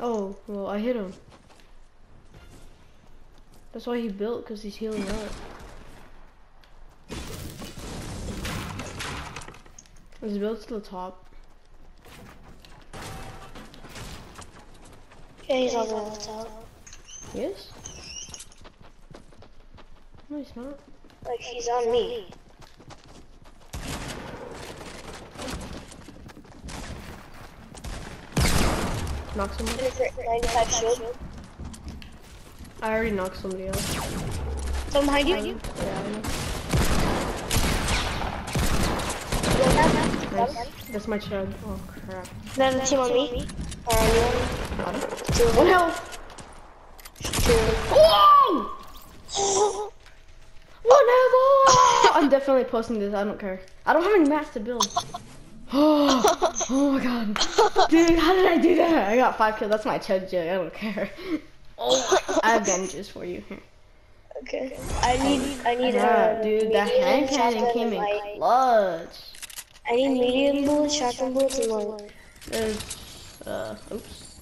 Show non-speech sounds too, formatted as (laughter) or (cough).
Oh, well, I hit him. That's why he built, because he's healing up. He's built to the top. Yeah, he's on the top. Yes? No, he's not. Like, he's on me. Knock somebody? 95 shield. I already knocked somebody else. Someone behind you? Yeah, I know. Nice. That's my chug. Oh, crap. Another team on me. Or on you. Got him. Two. One health! Two. Whoa! One health! I'm definitely posting this. I don't care. I don't have any mats to build. (laughs) Oh, (gasps) oh my god. Dude, how did I do that? I got five kills. That's my chug jug. I don't care. Oh, I have bandages for you. Here. Okay. I need, I need Yeah, a dude, medium hand cannon came in light. clutch. I need medium bullets, shotgun bullets, and. There's, uh, oops.